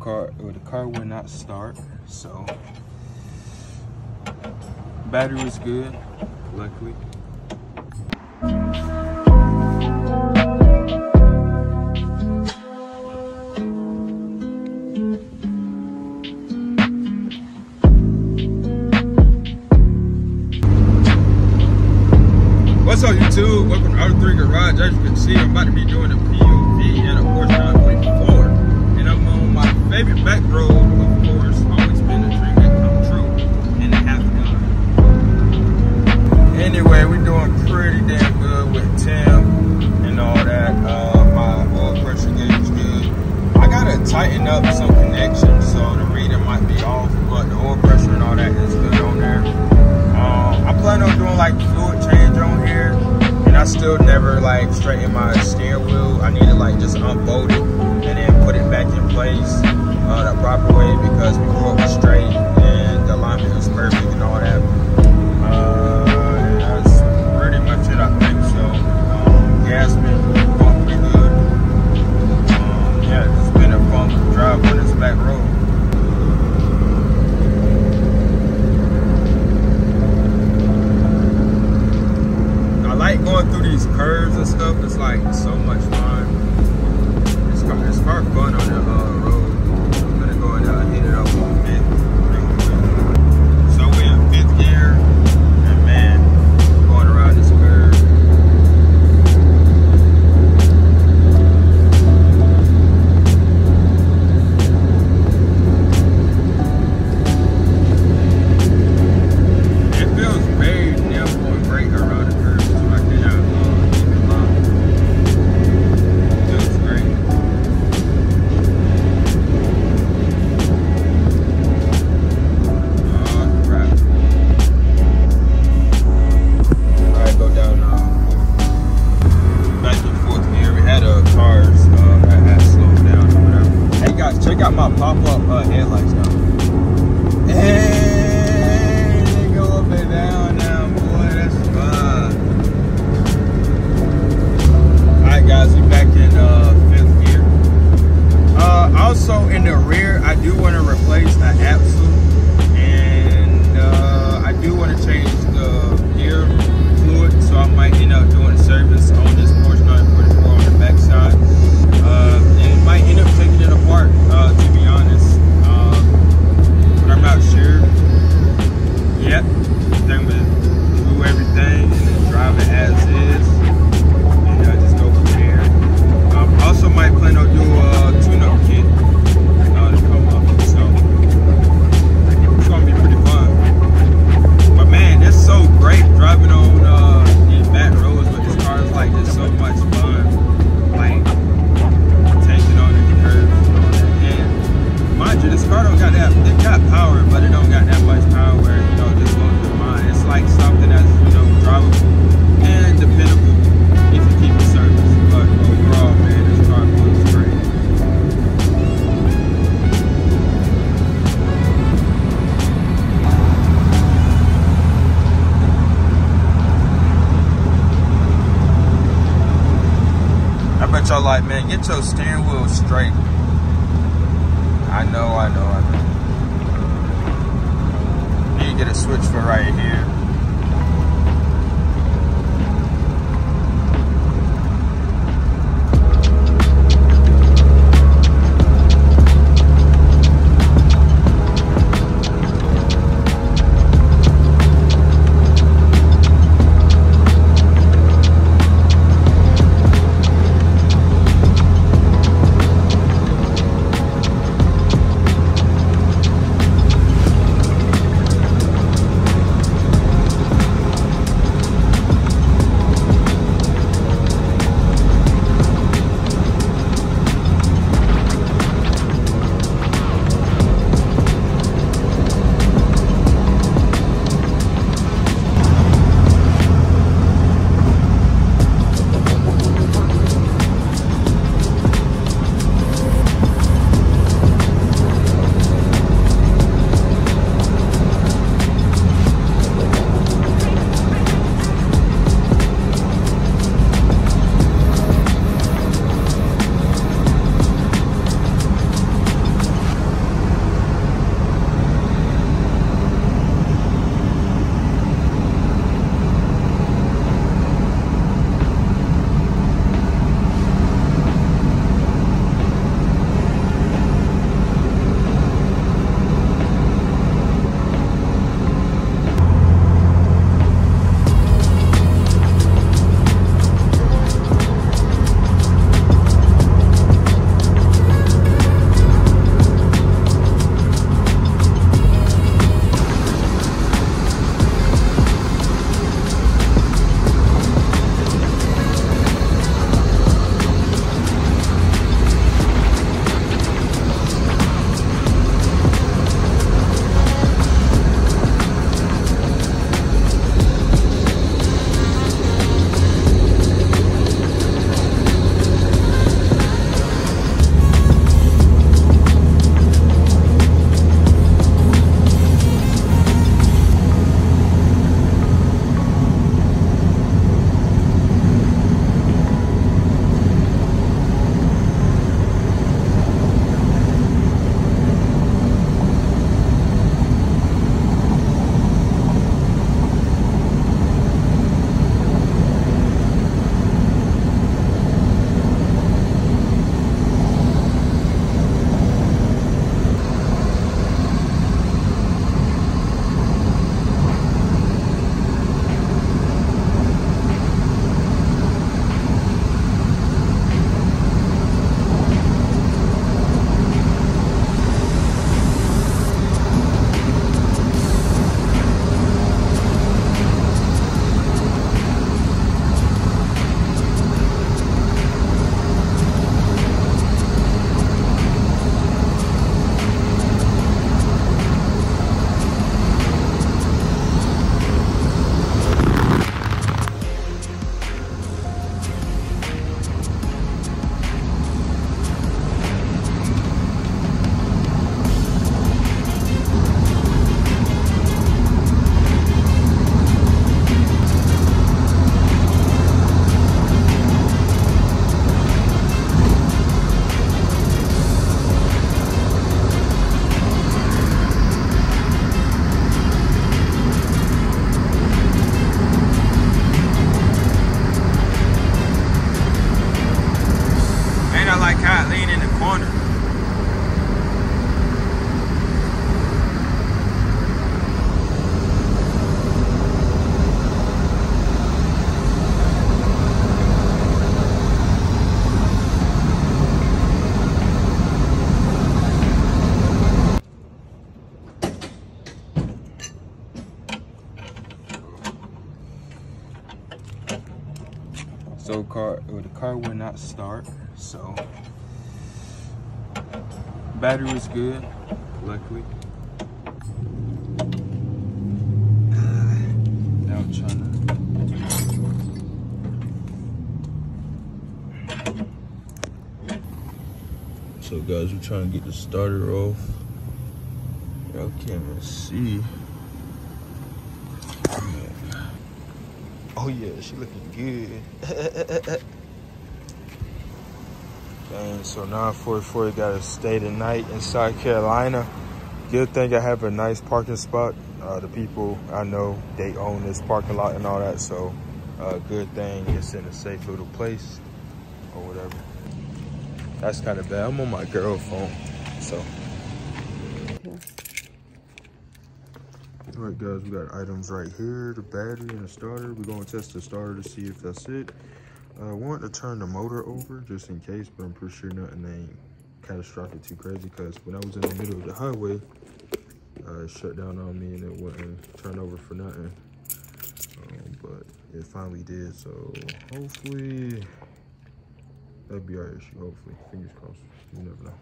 car or the car would not start so battery was good luckily What's up YouTube? Welcome to Auto 3 Garage. As you can see, I'm about to be doing a POV and a Porsche 944. And I'm my back road, of course. Always been a dream that come true. And it has done. Anyway, we're doing pretty damn good with Tim and all that. Uh, my oil pressure gauge good. I gotta tighten up some connections, so the reading might be off, but the oil pressure and all that is good on there. Um, I plan on doing like fluid change on here, and I still never like straighten my steering wheel. I need to like just unbolt it and then put it back in place uh, the proper way because we grew up straight and the alignment was perfect and all that. Don't got that. It got power, but it don't got that much power where you know just blows your mind. It's like something that's you know drivable and dependable if you keep it serviced. But overall, man, this car feels great. I bet y'all like, man, get your steering wheel straight. I know, I know, I know. Need to get a switch for right here. So car, well, the car would not start. So battery was good, luckily. Now I'm trying to. So guys, we're trying to get the starter off. Y'all can't even see. Oh yeah, she looking good. Dang, so 944 gotta stay the night in South Carolina. Good thing I have a nice parking spot. Uh, the people I know, they own this parking lot and all that. So uh, good thing it's in a safe little place or whatever. That's kind of bad. I'm on my girl phone, so. All right, guys, we got items right here, the battery and the starter. We're gonna test the starter to see if that's it. I uh, want to turn the motor over just in case, but I'm pretty sure nothing ain't catastrophic too crazy because when I was in the middle of the highway, uh, it shut down on me and it wouldn't turn over for nothing. Um, but it finally did, so hopefully that'd be our issue, hopefully. Fingers crossed, you never know.